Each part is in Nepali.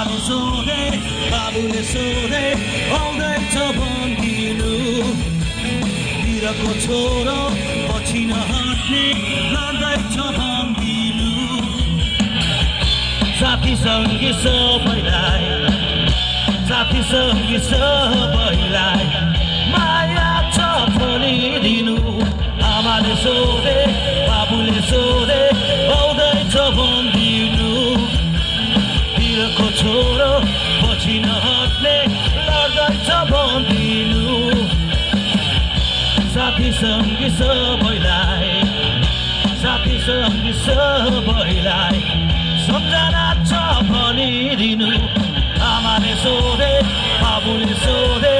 आमाले सोधे बाबुले सोधे आउँदैछ भनिदिनु बिरको छोरो पछि नहट्ने लड्दैछ भनिदिनु साथी सङ्गी सबैलाई साथी सङ्गी सबैलाई माया सङ्गी सबैलाई साथी सङ्गी सबैलाई सम्झना छ भनिदिनु आमाले सोधे बाबुले सोधे।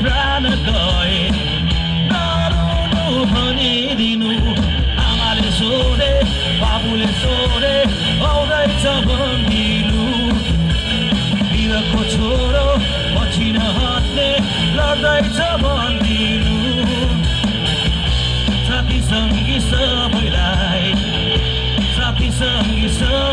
प्राण गए नरुनु भनिदिनु आमाले सोधे बाबुले सोधे आउँदैछ भनिदिनु बिरको छोरो पछि नहट्ने लड्दैछ भनिदिनु साथी सङ्गी सबैलाई साथी सङ्गी सबैलाई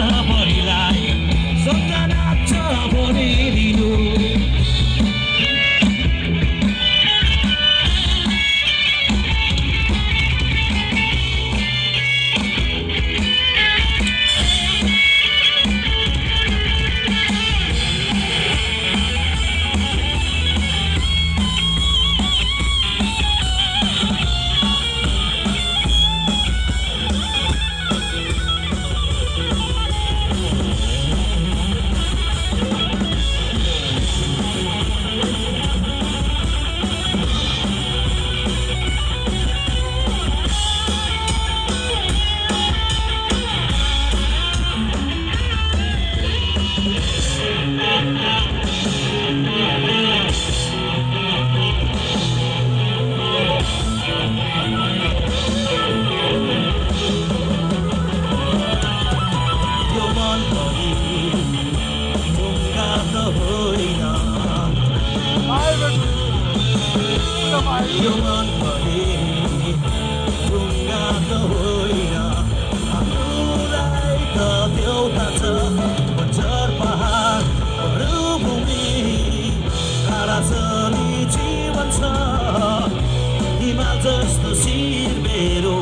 जस्तो शिर मेरो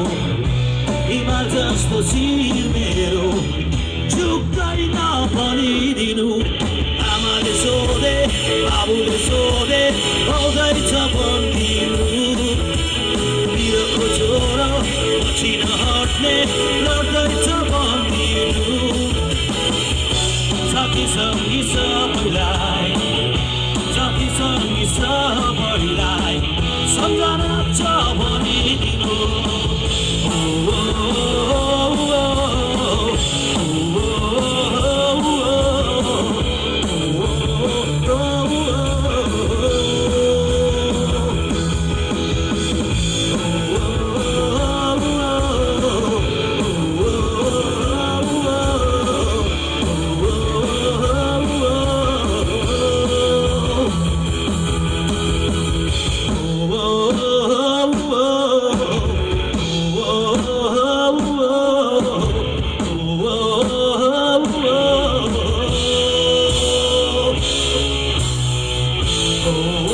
हिमाल जस्तो शिर मेरो झुक्दैन भनिदिनु आमाले सोधे बाबुले सोधे साथी सङ्गी सबैलाई साथी Oh.